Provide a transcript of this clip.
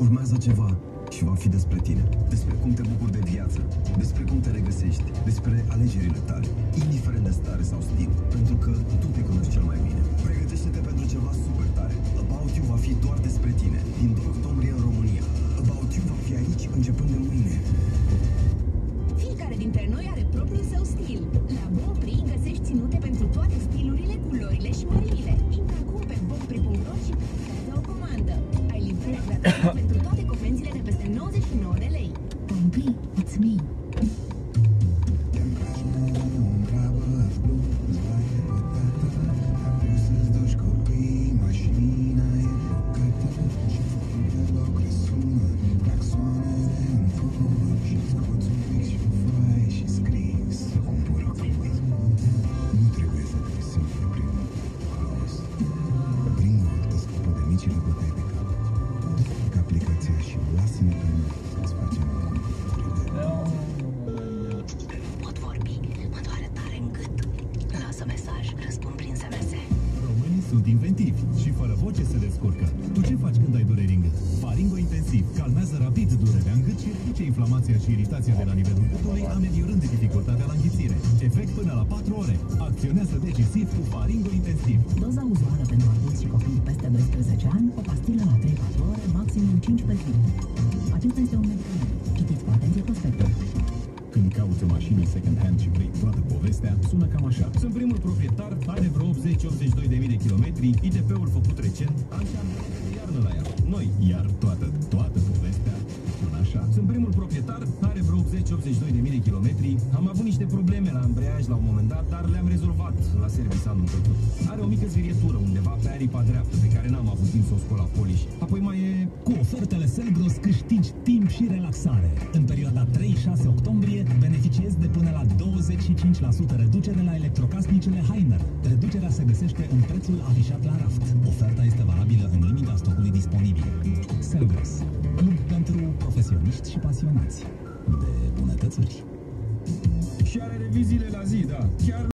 Urmează ceva și va fi despre tine. Despre cum te bucuri de viață, despre cum te regăsești, despre alegerile tale, indiferent de stare sau stil, pentru că tu te cunoști cel mai bine. It's me. Sunt inventivi și fără voce se descurcă. Tu ce faci când ai dureri în gât? Faringo Intensiv calmează rapid durerea în gât și reduce inflamația și iritația de la nivelul gâtului, ameliorând dificultatea la înghițire. Efect până la 4 ore. Acționează decisiv cu Faringo Intensiv. Doza uzuală pentru adulți și copii peste 12 ani, o pastilă la 3-4 ore, maximum 5 pe zi. Acesta este un medicament. Citiți cu atenție prospectul. Când cauți o mașină second-hand și vrei toată povestea, sună cam așa. Sunt primul proprietar, are vreo 80-82 de mii de kilometri, IDP-ul făcut recent, am și am de iarnă la ea. Noi, iar are vreo 80-82 de mii de kilometri, am avut niște probleme la ambreiaj la un moment dat, dar le-am rezolvat la service anul trecut. Are o mică zvirietură undeva pe aripa dreaptă, pe care n-am avut timp să o scol la poliș. Apoi mai e Cu ofertele Selgros câștigi timp și relaxare. În perioada 3-6 octombrie beneficiezi de până la 25% reducere la electrocasnicele Heiner. Reducerea se găsește în prețul afișat la raft. Oferta pasionați de bunătățuri. și are reviziile la zi, da. Chiar